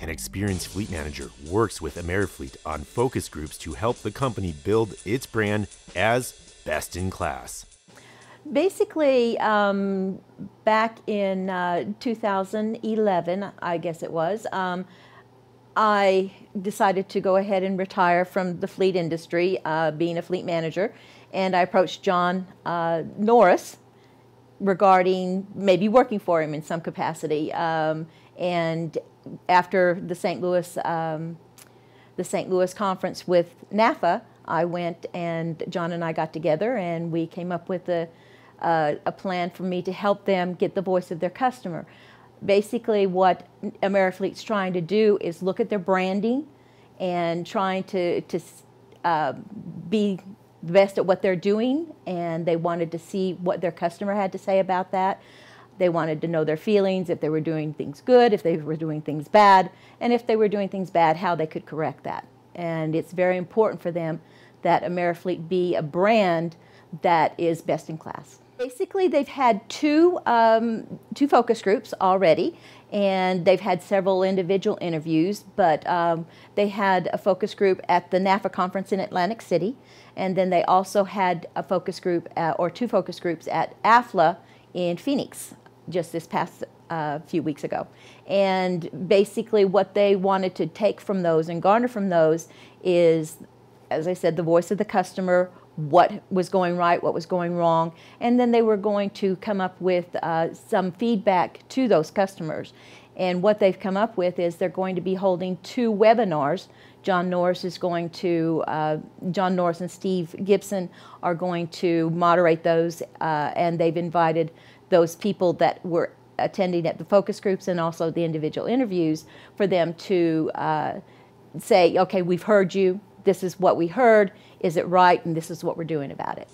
An experienced fleet manager works with Amerifleet on focus groups to help the company build its brand as best in class. Basically, um, back in uh, 2011, I guess it was, um, I decided to go ahead and retire from the fleet industry, uh, being a fleet manager, and I approached John uh, Norris regarding maybe working for him in some capacity. Um, and after the St. Louis um, the St. Louis conference with NAFA, I went and John and I got together and we came up with a, uh, a plan for me to help them get the voice of their customer. Basically, what Amerifleet's trying to do is look at their branding and trying to, to uh, be the best at what they're doing, and they wanted to see what their customer had to say about that. They wanted to know their feelings, if they were doing things good, if they were doing things bad, and if they were doing things bad, how they could correct that. And it's very important for them that Amerifleet be a brand that is best in class. Basically, they've had two, um, two focus groups already, and they've had several individual interviews, but um, they had a focus group at the NAFA conference in Atlantic City, and then they also had a focus group, at, or two focus groups at AFLA in Phoenix just this past uh, few weeks ago. And basically, what they wanted to take from those and garner from those is, as I said, the voice of the customer, what was going right, what was going wrong, and then they were going to come up with uh, some feedback to those customers. And what they've come up with is they're going to be holding two webinars. John Norris is going to, uh, John Norris and Steve Gibson are going to moderate those, uh, and they've invited those people that were attending at the focus groups and also the individual interviews for them to uh, say, okay, we've heard you, this is what we heard, is it right, and this is what we're doing about it.